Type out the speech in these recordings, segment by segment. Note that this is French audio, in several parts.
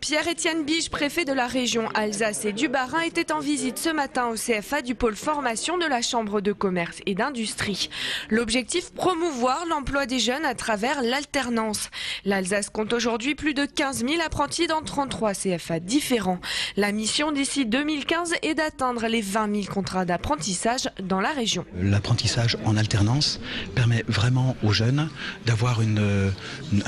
Pierre-Étienne Bige, préfet de la région Alsace et du Bas-Rhin, était en visite ce matin au CFA du pôle formation de la Chambre de commerce et d'industrie. L'objectif, promouvoir l'emploi des jeunes à travers l'alternance. L'Alsace compte aujourd'hui plus de 15 000 apprentis dans 33 CFA différents. La mission d'ici 2015 est d'atteindre les 20 000 contrats d'apprentissage dans la région. L'apprentissage en alternance permet vraiment aux jeunes d'avoir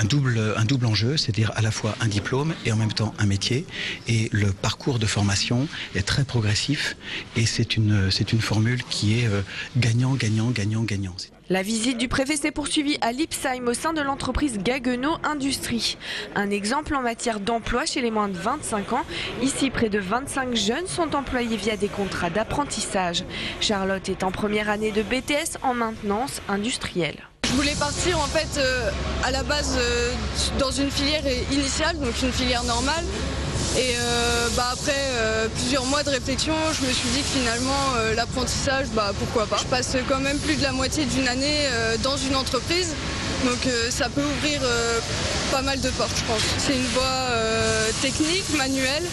double, un double enjeu, c'est-à-dire à la fois un diplôme et en même temps un métier. Et le parcours de formation est très progressif et c'est une, c'est une formule qui est euh, gagnant, gagnant, gagnant, gagnant. La visite du préfet s'est poursuivie à Lipsheim au sein de l'entreprise Gaggenau Industrie. Un exemple en matière d'emploi chez les moins de 25 ans. Ici, près de 25 jeunes sont employés via des contrats d'apprentissage. Charlotte est en première année de BTS en maintenance industrielle. Je voulais partir en fait euh, à la base euh, dans une filière initiale, donc une filière normale. Et euh, bah, après plusieurs mois de réflexion, je me suis dit que finalement l'apprentissage, bah, pourquoi pas. Je passe quand même plus de la moitié d'une année dans une entreprise, donc ça peut ouvrir pas mal de portes je pense. C'est une voie technique, manuelle,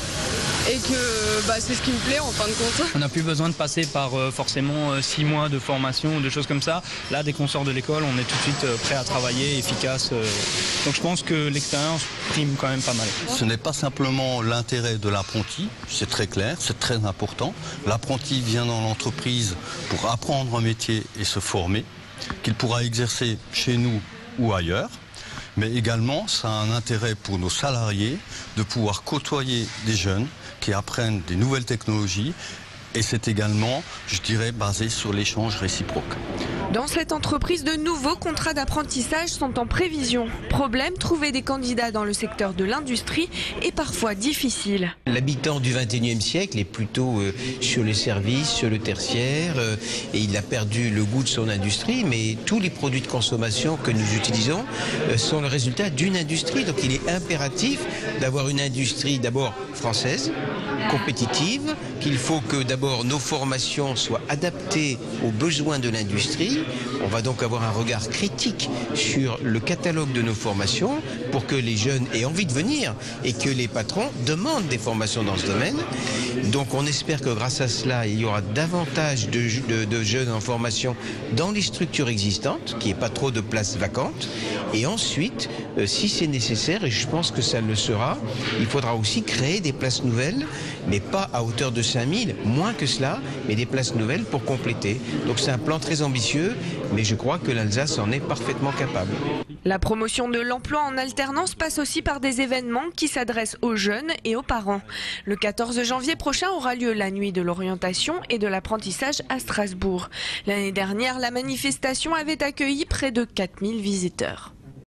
et que bah, c'est ce qui me plaît en fin de compte. On n'a plus besoin de passer par euh, forcément euh, six mois de formation ou de choses comme ça. Là, dès qu'on sort de l'école, on est tout de suite euh, prêt à travailler, efficace. Donc je pense que l'expérience prime quand même pas mal. Ce n'est pas simplement l'intérêt de l'apprenti, c'est très clair, c'est très important. L'apprenti vient dans l'entreprise pour apprendre un métier et se former, qu'il pourra exercer chez nous ou ailleurs mais également ça a un intérêt pour nos salariés de pouvoir côtoyer des jeunes qui apprennent des nouvelles technologies et c'est également, je dirais, basé sur l'échange réciproque. Dans cette entreprise, de nouveaux contrats d'apprentissage sont en prévision. Problème, trouver des candidats dans le secteur de l'industrie est parfois difficile. L'habitant du 21e siècle est plutôt euh, sur les services, sur le tertiaire, euh, et il a perdu le goût de son industrie, mais tous les produits de consommation que nous utilisons euh, sont le résultat d'une industrie. Donc il est impératif d'avoir une industrie d'abord française, compétitive, qu'il faut que d'abord nos formations soient adaptées aux besoins de l'industrie. On va donc avoir un regard critique sur le catalogue de nos formations pour que les jeunes aient envie de venir et que les patrons demandent des formations dans ce domaine. Donc on espère que grâce à cela, il y aura davantage de, jeunes en formation dans les structures existantes, qu'il n'y ait pas trop de places vacantes. Et ensuite, euh, si c'est nécessaire, et je pense que ça le sera, il faudra aussi créer des places nouvelles mais pas à hauteur de 5000, moins que cela, mais des places nouvelles pour compléter. Donc c'est un plan très ambitieux, mais je crois que l'Alsace en est parfaitement capable. La promotion de l'emploi en alternance passe aussi par des événements qui s'adressent aux jeunes et aux parents. Le 14 janvier prochain aura lieu la nuit de l'orientation et de l'apprentissage à Strasbourg. L'année dernière, la manifestation avait accueilli près de 4000 visiteurs.